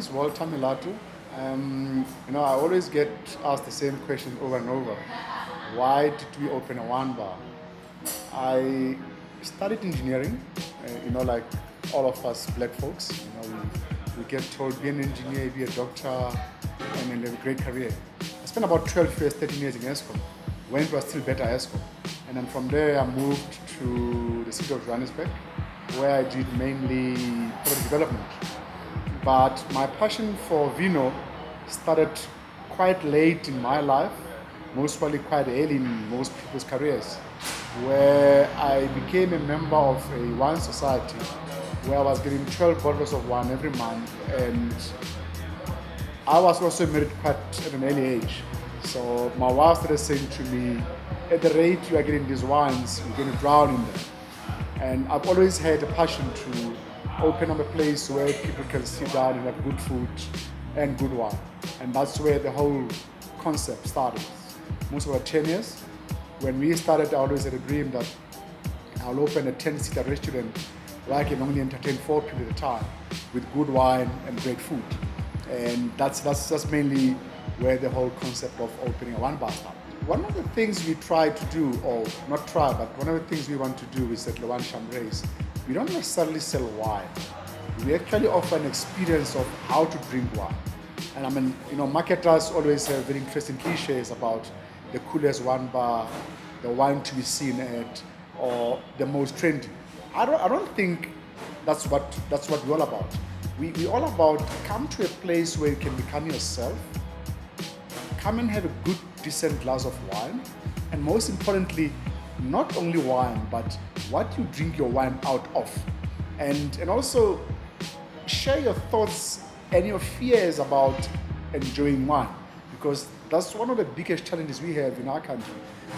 is Walter Melato. Um, you know, I always get asked the same question over and over. Why did we open a wine bar? I studied engineering, uh, you know, like all of us black folks. You know, we, we get told be an engineer, be a doctor, and then have a great career. I spent about 12 years, 13 years in Eskom, when it was still better Eskom. And then from there, I moved to the city of Johannesburg, where I did mainly product development. But my passion for vino started quite late in my life, most probably quite early in most people's careers, where I became a member of a wine society where I was getting 12 bottles of wine every month and I was also married quite at an early age. So my wife started saying to me, at the rate you are getting these wines, you're going to drown in them. And I've always had a passion to open up a place where people can sit down and have good food and good wine. And that's where the whole concept started. Most of our 10 years. When we started, I always had a dream that I'll open a 10-seater restaurant where I can only entertain four people at a time with good wine and great food. And that's, that's, that's mainly where the whole concept of opening a wine bar started. One of the things we try to do, or not try, but one of the things we want to do is at Le Wine Chambre's, we don't necessarily sell wine. We actually offer an experience of how to drink wine. And I mean, you know, marketers always have very interesting cliches about the coolest wine bar, the wine to be seen at, or the most trendy. I don't, I don't think that's what, that's what we're all about. We, we're all about come to a place where you can become yourself, come and have a good, decent glass of wine, and most importantly, not only wine, but what you drink your wine out of. And, and also share your thoughts and your fears about enjoying wine because that's one of the biggest challenges we have in our country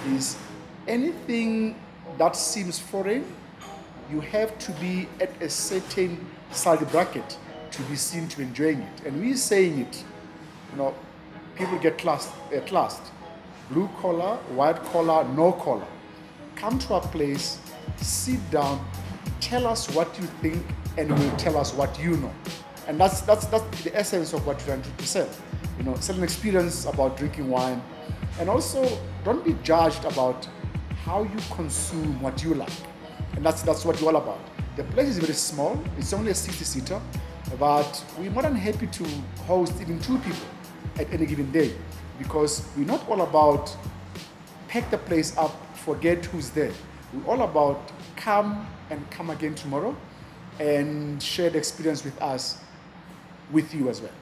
is anything that seems foreign you have to be at a certain salary bracket to be seen to enjoying it. And we're saying it you know people get classed uh, at last blue collar white collar no collar come to a place sit down tell us what you think and will tell us what you know. And that's that's that's the essence of what you're trying to sell. You know sell an experience about drinking wine. And also don't be judged about how you consume what you like. And that's that's what you're all about. The place is very small. It's only a 60 seater but we're more than happy to host even two people at any given day. Because we're not all about pack the place up forget who's there. We're all about come and come again tomorrow and share the experience with us with you as well